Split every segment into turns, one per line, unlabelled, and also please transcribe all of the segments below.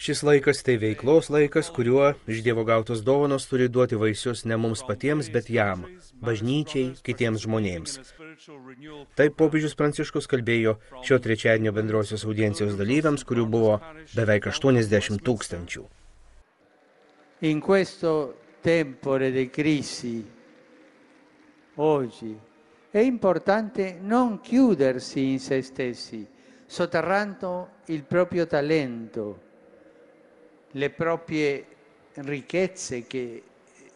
Šis laikas tai veiklos laikas, kuriuo iš Dievo gautos dovanos turi duoti vaisius ne mums patiems, bet jam, bažnyčiai, kitiems žmonėms. Taip popiežius Pranciškus kalbėjo šio trečiadienio bendrosios audiencijos dalyviams, kurių buvo beveik 80 tūkstančių.
In questo tempore di crisi oggi è importante non chiudersi in se stessi, sotterrando il proprio talento, le proprie ricchezze che,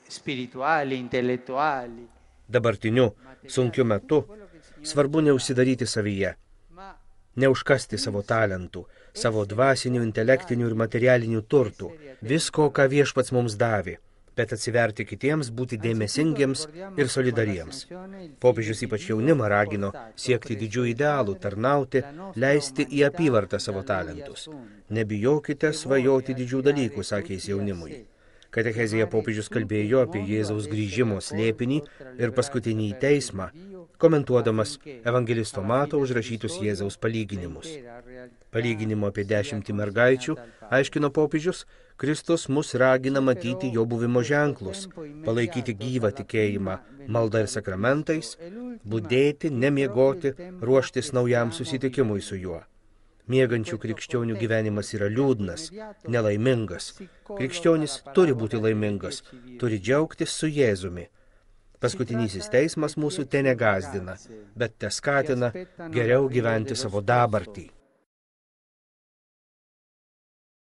spirituali, intellettuali.
Dabartiniu sunkiu metu svarbu neužsidaryti savyje, neužkasti savo talentų, savo dvasinių, intelektinių ir materialinių turtų, visko, ką viešpats mums davė, bet atsiverti kitiems, būti dėmesingiems ir solidariems. Popiežius ypač jaunimą ragino siekti didžių idealų, tarnauti, leisti į apyvartą savo talentus. Nebijokite svajoti didžių dalykų, sakė jis jaunimui. Katechezėje popiežius kalbėjo apie Jėzaus grįžimo slėpinį ir paskutinį teismą, komentuodamas evangelisto Mato užrašytus Jėzaus palyginimus. Palyginimo apie dešimtį mergaičių, aiškino popiežius, Kristus mus ragina matyti jo buvimo ženklus, palaikyti gyvą tikėjimą malda ir sakramentais, būdėti, nemiegoti, ruoštis naujam susitikimui su juo. Miegančių krikščionių gyvenimas yra liūdnas, nelaimingas. Krikščionis turi būti laimingas, turi džiaugtis su Jėzumi. Paskutinysis teismas mūsų te negazdina, bet te skatina geriau gyventi savo dabartį.